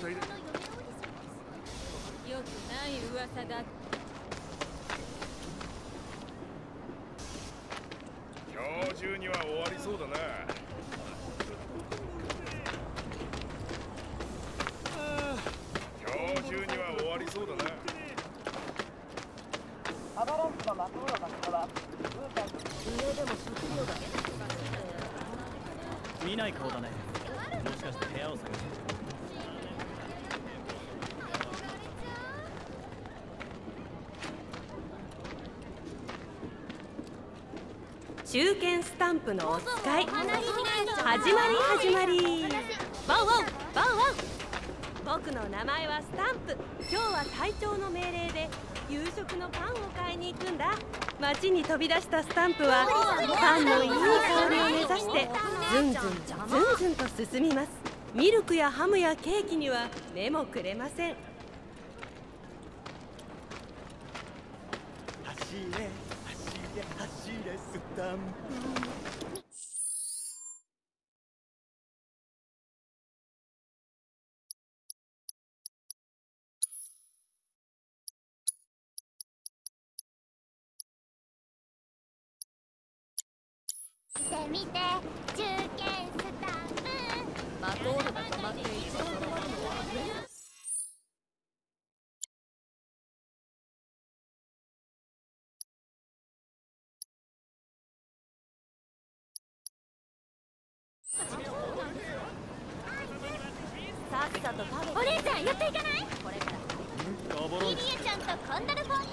態だよ。くない噂だ今日中には終わりそうだな今日中には終わりそうだなアバランスの真っ黒な人はブータンと上でも食料だ見ない顔だねもしかして部屋を探してる忠犬スタンプのお使い。始まり始まり。ワンワンワンワン。僕の名前はスタンプ。今日は隊長の命令で夕食のパンを買いに行くんだ。街に飛び出したスタンプはパンのいい香りを目指してずんずんずんずんと進みます。ミルクやハムやケーキには目もくれません。見て。見て中堅スタンプマトールが止まって一番困るのはさっさと食べお姉ちゃんやっていかない？これからガボロン。リリエちゃんとコンドルフォはい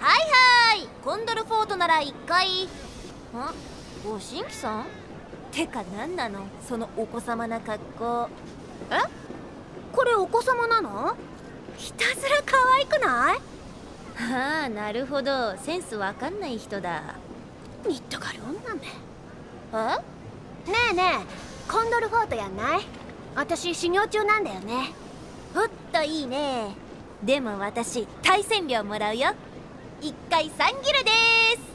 はい。コンドルフォートなら一回んご新規さん？てか何なの？そのお子様な格好。え？これお子様なの？ひたすら可愛くない？ああなるほど。センスわかんない人だ。ニットガル女め。え？ねえねえコンドルフォートやんない？私修行中なんだよね。ほっといいね。でも私対戦料もらうよ。1回3ギルです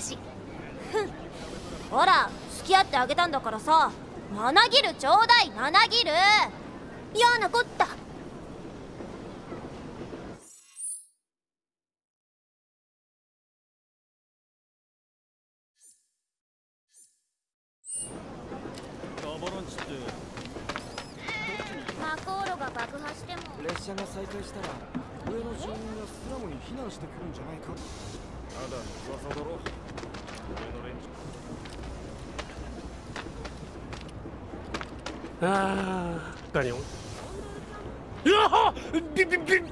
ね私ふん。ほら付き合ってあげたんだからさ7ギルちょうだい7ギル嫌なこったアバランチってマコーロが爆破しても列車が再開したら上の住民がスラムに避難してくるんじゃないかただ噂だろ上の連中ああ何をいやびびびび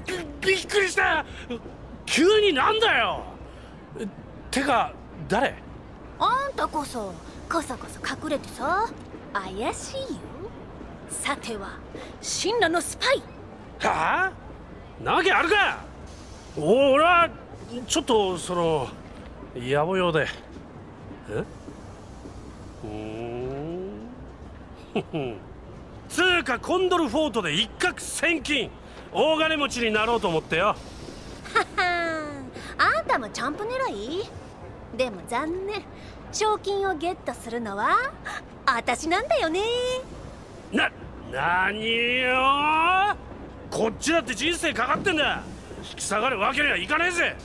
びっくりした。急になんだよ。てか誰？あんたこそこそこそ隠れてさ怪しいよ。さては神羅のスパイ。はあ？なわけあるか。お俺はちょっとその野暮用で。え？うん。つうかコンドルフォートで一攫千金大金持ちになろうと思ってよ。あんたもチャンプ狙い？でも残念。賞金をゲットするのは私なんだよね。な何よこっちだって人生かかってんだ。引き下がるわけにはいかねえぜ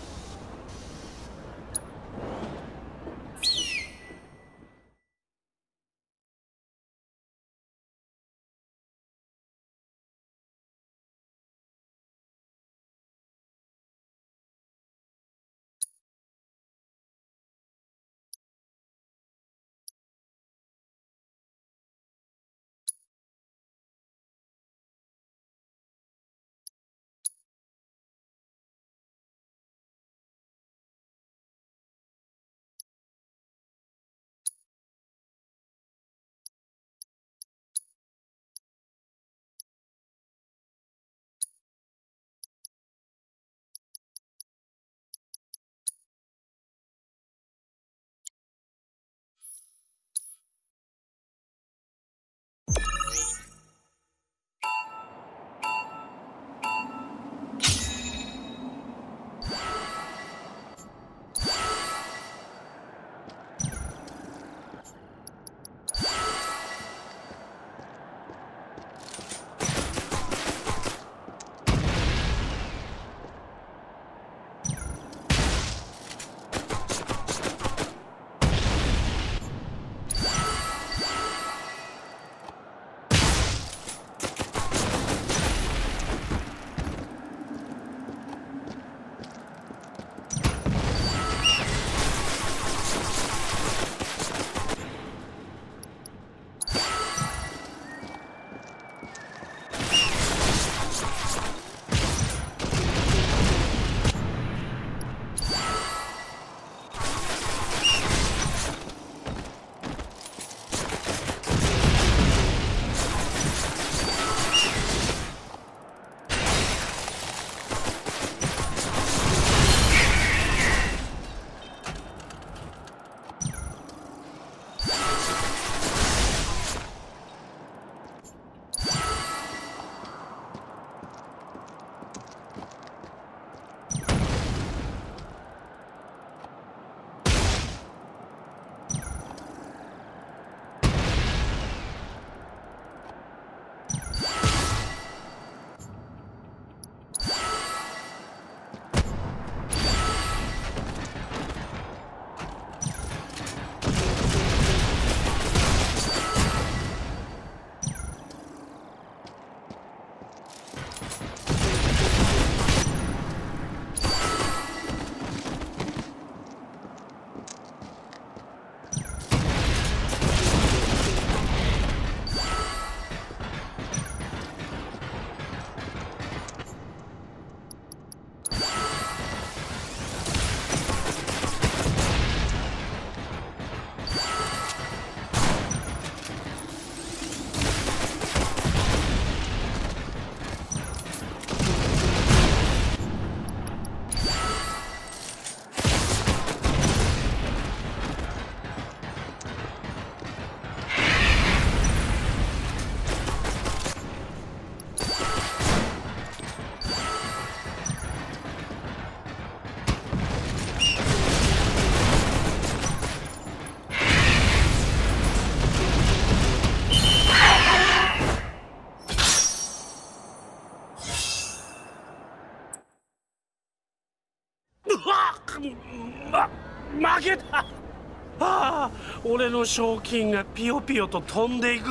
俺の賞金がピヨピヨと飛んでいく。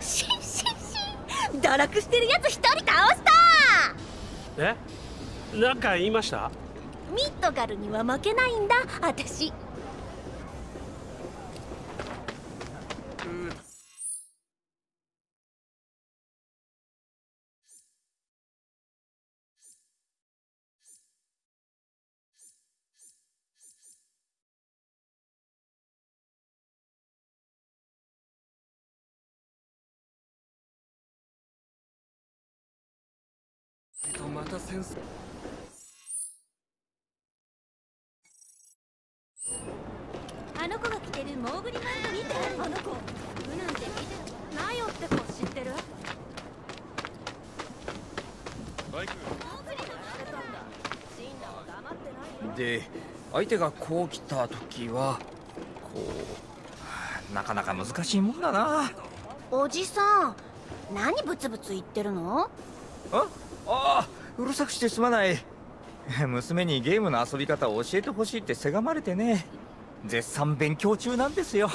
シンシンシン。堕落してるやつ一人倒した。え？なんか言いました？ミッドガルには負けないんだ。私とまた戦争あの子が着てるモーグリマント見てあの子うなんて見てナヨって子知ってるバイクで相手がこう来た時はこうなかなか難しいもんだな。おじさん何ブツブツ言ってるの？ああうるさくしてすまない。娘にゲームの遊び方を教えてほしいってせがまれてね。絶賛勉強中なんですよ。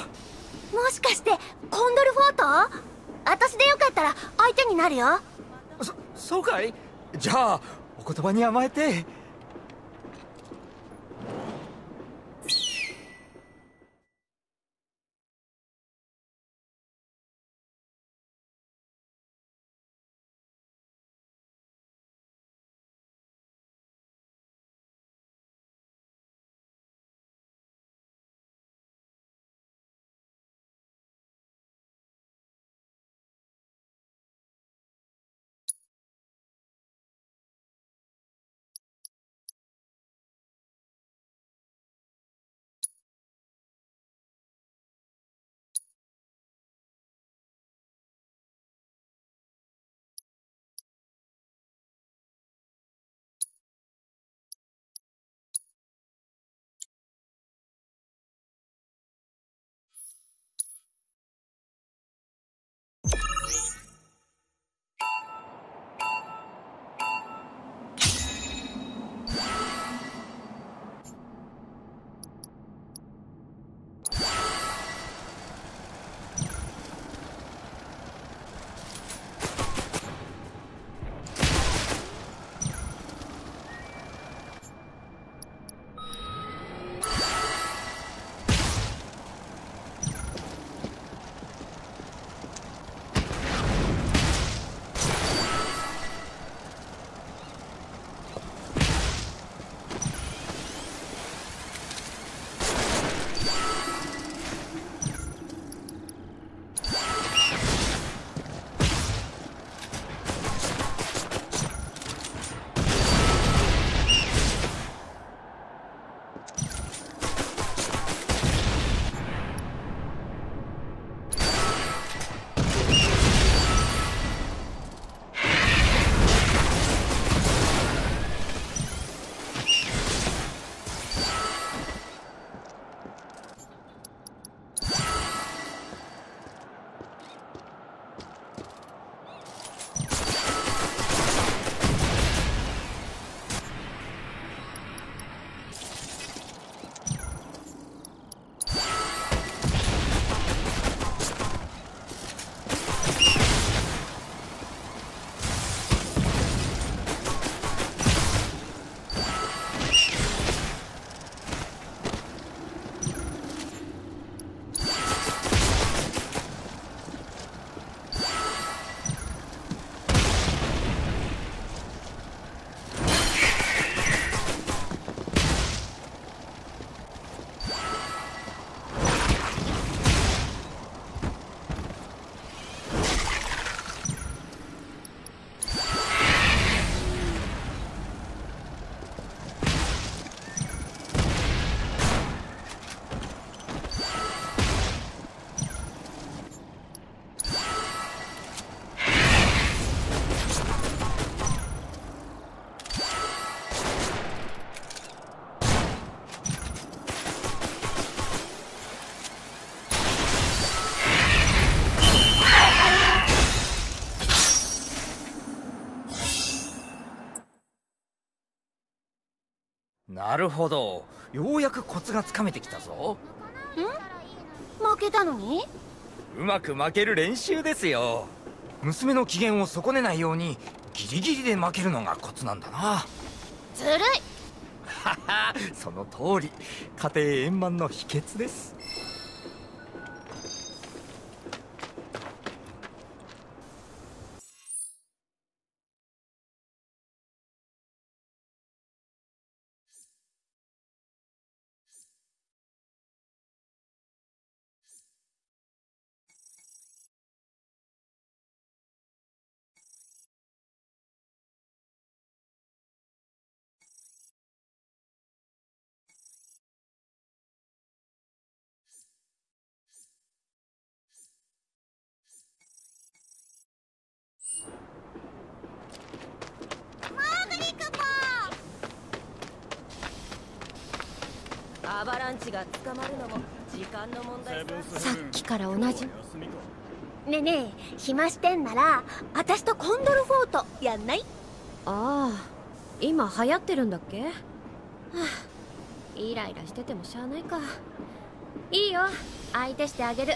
もしかしてコンドルフォート？私でよかったら相手になるよ。そそうかい？じゃあお言葉に甘えてなるほど。ようやくコツがつかめてきたぞ。けたのに？うまく負ける練習ですよ。娘の機嫌を損ねないようにギリギリで負けるのがコツなんだな。ずるい！ははその通り。家庭円満の秘訣ですアバランチが捕まるのも時間の問題ささっきから同じ休みかねえねえ暇してんなら私とコンドルフォートやんない？ああ今流行ってるんだっけ？はあイライラしててもしゃあないか。いいよ相手してあげる。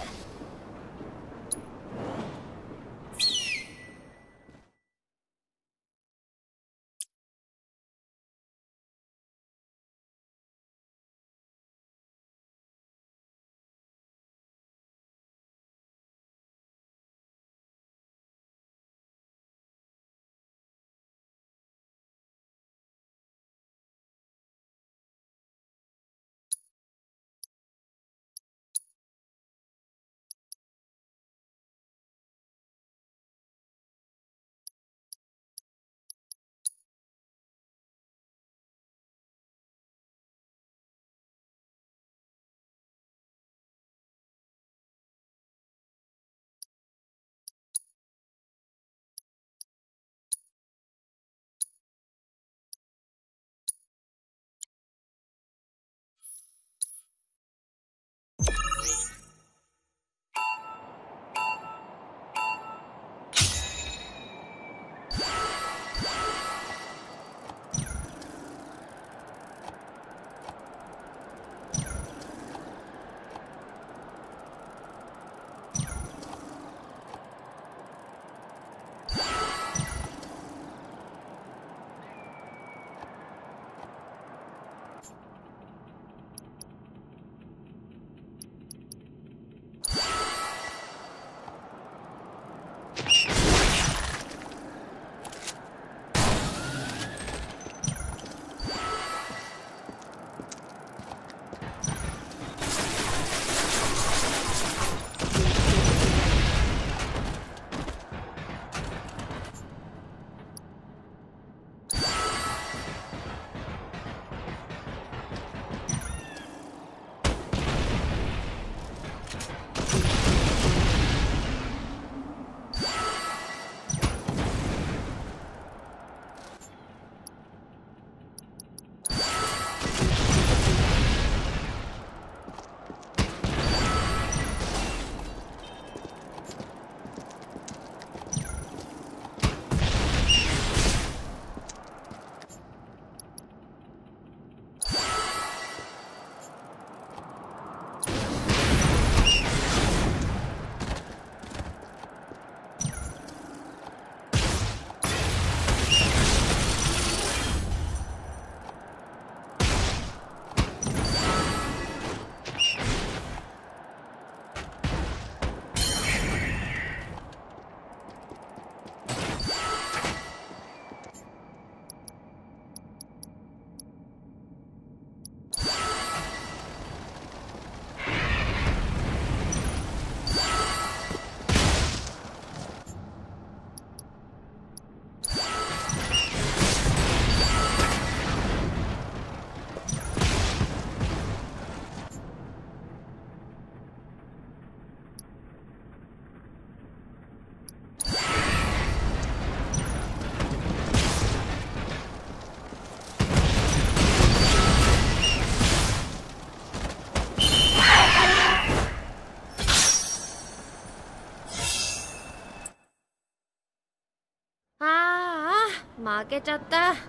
負けちゃった。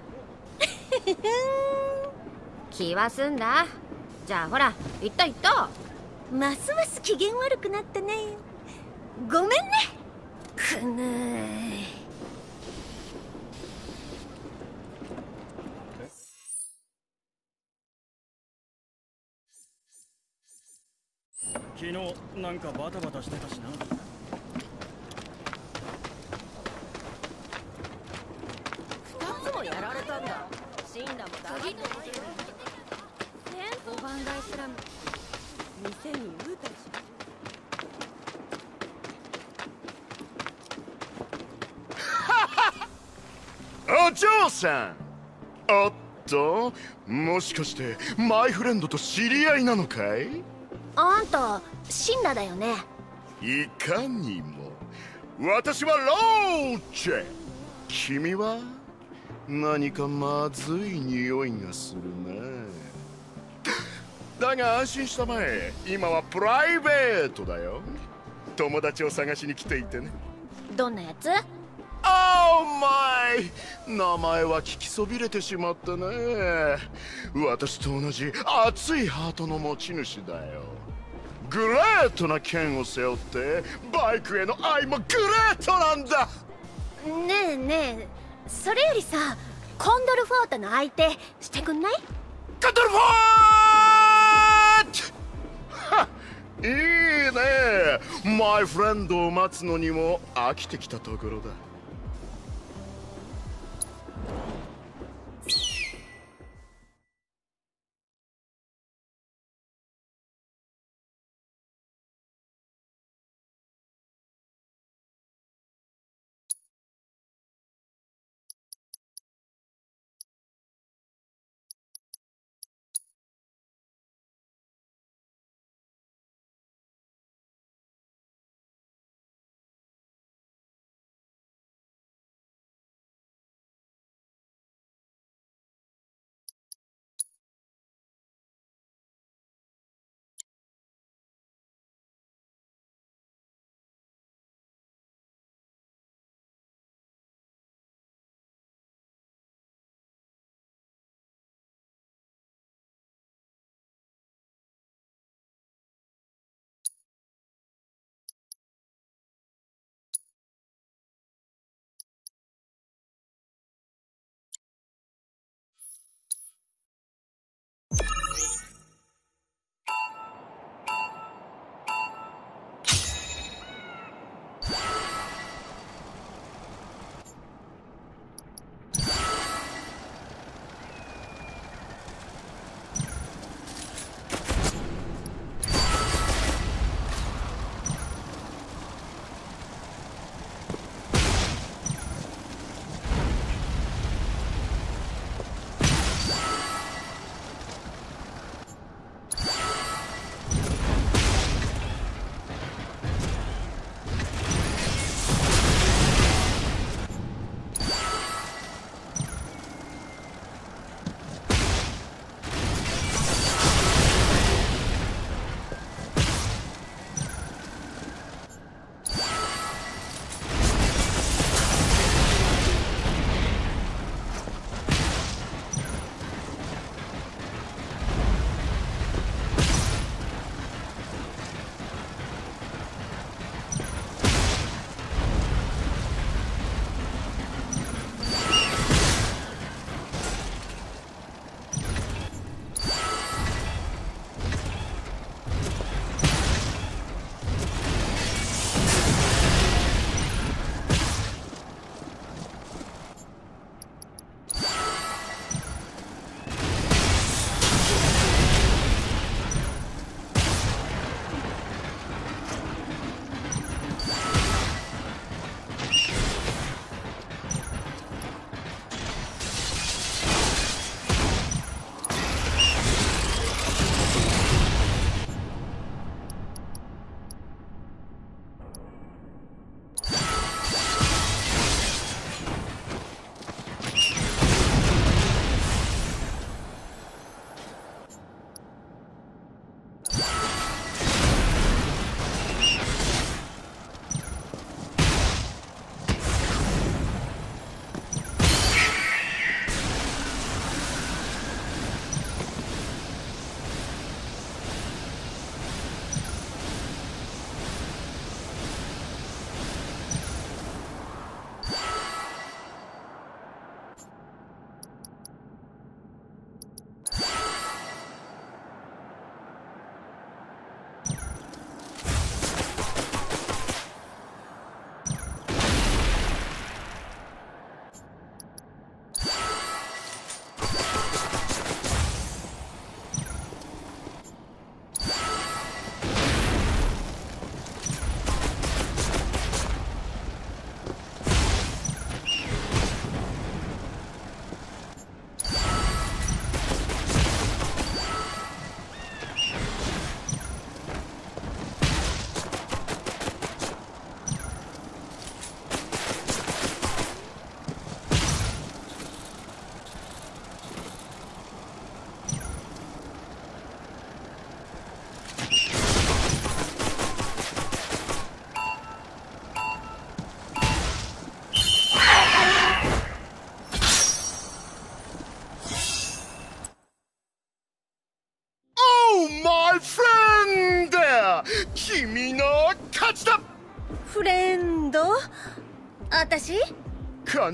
気は済んだ。じゃあほら行った行った。ますます機嫌悪くなったね。ごめんね。くぬー。昨日なんかバタバタしてたしな二つもやられたんだ死んだもダメお番台スラム店にウータリしお嬢さん。おっともしかしてマイフレンドと知り合いなのかい？あんたシンラだよね？いかにも。私はローチェ。君は？何かまずい匂いがするね。だが安心したまえ。今はプライベートだよ。友達を探しに来ていてね。どんなやつ？Oh my! 名前は聞きそびれてしまったね。私と同じ熱いハートの持ち主だよ。グレートな剣を背負ってバイクへの愛もグレートなんだ。ねえねえそれよりさコンドルフォートの相手してくんない？コンドルフォート いいね!マイフレンドを待つのにも飽きてきたところだ。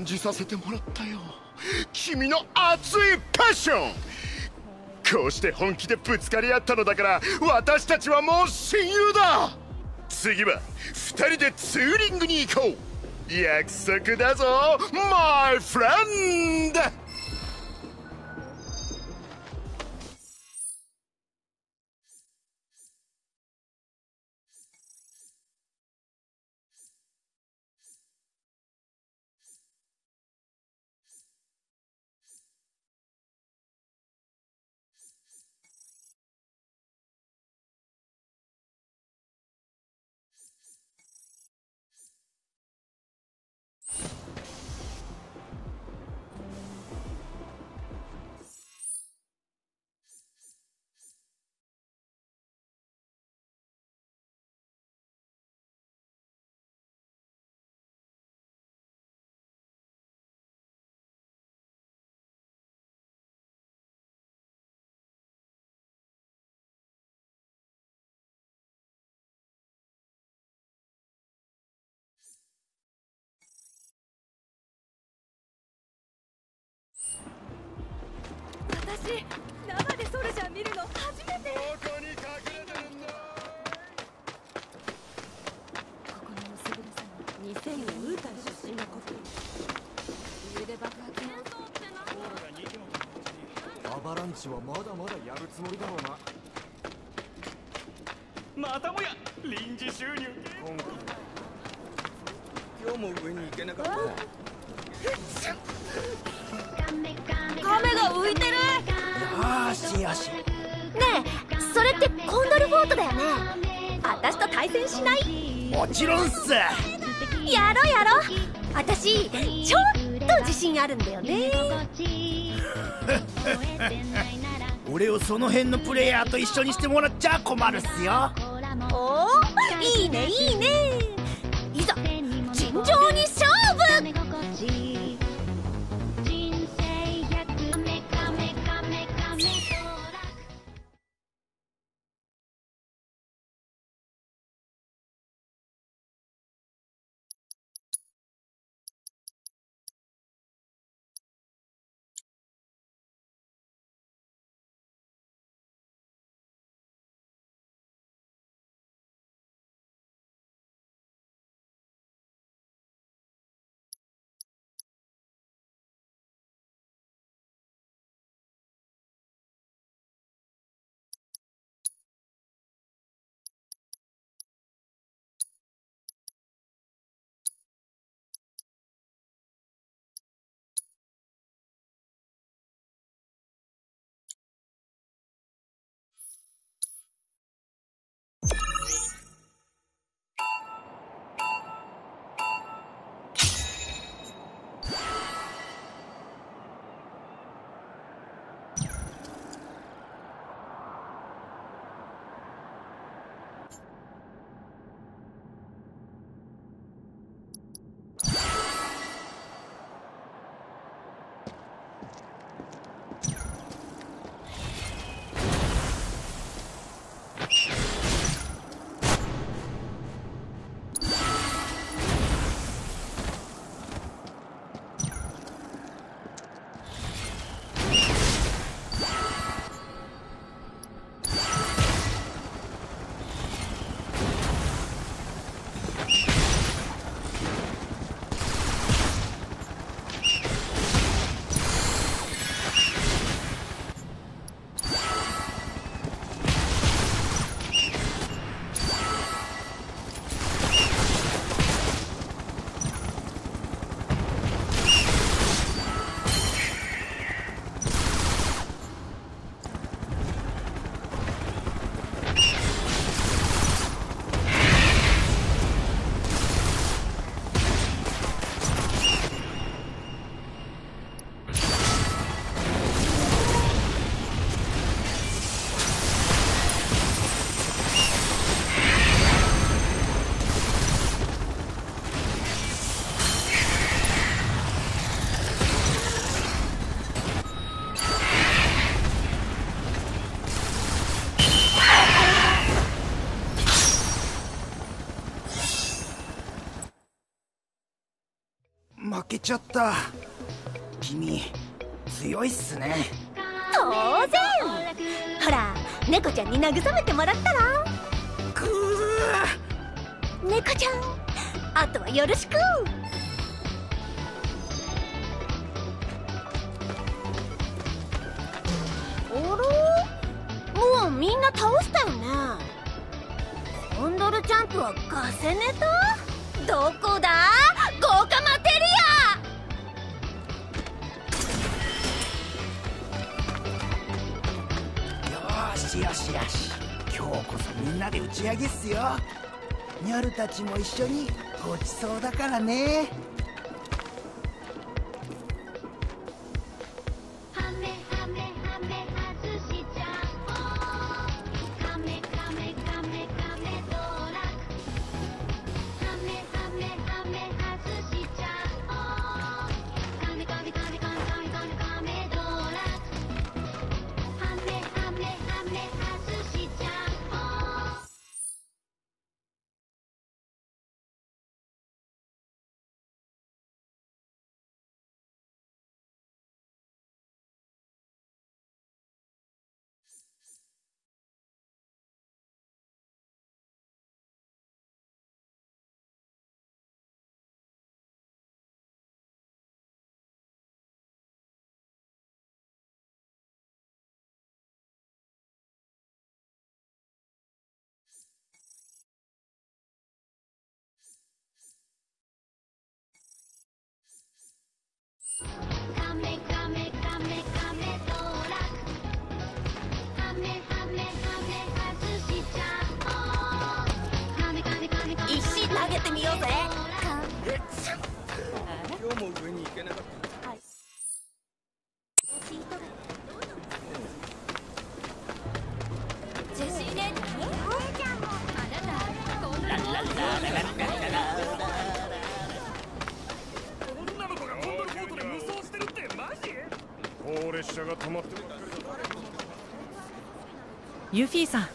感じさせてもらったよ。君の熱いパッションこうして本気でぶつかり合ったのだから私たちはもう親友だ。次は2人でツーリングに行こう。約束だぞマイフレンド生でソルジャー見るの初めてどこに隠れてるんだここのムスグルさん2000年ウータン出身のコピー上で爆発のアバランチはまだまだやるつもりだろうなまたもや臨時収入今日も上に行けなかった亀が浮いてる。しよしねえそれってコンドルフォートだよね。私と対戦しない？もちろんっす。やろやろ私ちょっと自信あるんだよね。俺をその辺のプレイヤーと一緒にしてもらっちゃ困るっすよ。おおいいねいいねちゃった。君強いっすね。当然。ほら猫ちゃんに慰めてもらったら。く猫ちゃんあとはよろしく。あれ？もうみんな倒したよね。コンドルチャンプはガセネタ？どこだ？こそみんなで打ち上げっすよ。ニャルたちも一緒にごちそうだからね。てみようぜ。今日も上に行けなかったジェシーね女の子がコンドルフォートで無双してるってマジ高列車が止まってるユフィさん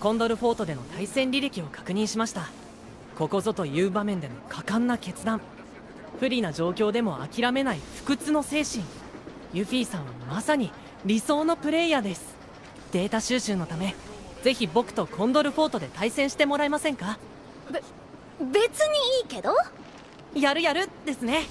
コンドルフォートでの対戦履歴を確認しました。ここぞという場面での果敢な決断。不利な状況でも諦めない不屈の精神。ユフィさんはまさに理想のプレイヤーです。データ収集のため。ぜひ僕とコンドルフォートで対戦してもらえませんか？別にいいけど？やるやるですね